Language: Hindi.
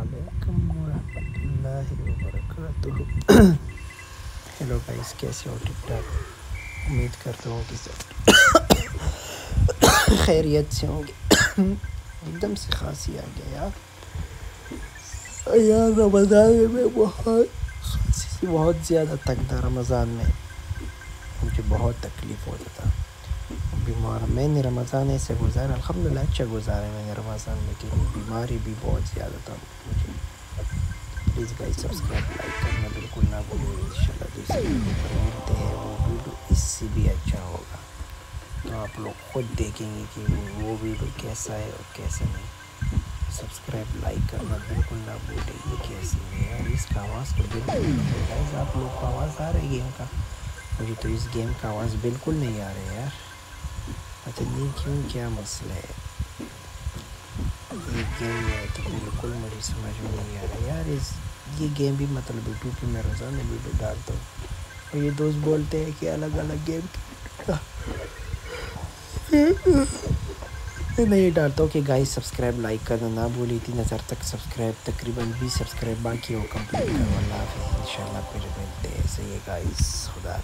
हेलो गाइस कैसे हो? ठीक ठाक उम्मीद करता हूँ कि सब खैरियत से होंगे। एकदम से खांसी आ गया यार। यार रमज़ान में बहुत खांसी से बहुत ज़्यादा तंग था रमज़ान में। मुझे बहुत तकलीफ़ होता था। बीमार मैंने रमज़ान ऐसे गुजारा अल्हम्दुलिल्लाह अच्छा गुजारा मैंने रमज़ान में कि बीमारी भी बहुत ज़्यादा था मुझे प्लीज़ गाइस सब्सक्राइब लाइक करना बिल्कुल ना भूलिए इंशाल्लाह दूसरी हैं वो वीडियो इससे भी अच्छा होगा तो आप लोग खुद देखेंगे कि वो वीडियो कैसा है और कैसा नहीं सब्सक्राइब लाइक करना बिल्कुल ना भूलें ये कैसी है इसका आवाज़ तो बिल्कुल नहीं आप लोग को आवाज़ आ रही है गेम का मुझे तो इस गेम का आवाज़ बिल्कुल नहीं आ रहा है यार पता नहीं क्यों क्या मसला है ये गेम में तो बिल्कुल मुझे समझ में नहीं आ रहा यार इस ये गेम भी मतलब यूट्यूब पे मैं रोज़ाना वीडियो डालता हूँ और ये दोस्त बोलते हैं कि अलग अलग गेम मैं ये डालता हूँ कि गाइस सब्सक्राइब लाइक करना ना भूली थी नज़र तक सब्सक्राइब तकरीबन बीस सब्सक्राइब बाकी हो कंप्लीट करो अल्लाह हाफिज़ इंशाल्लाह फिर मिलते हैं सही है गाइस खुदा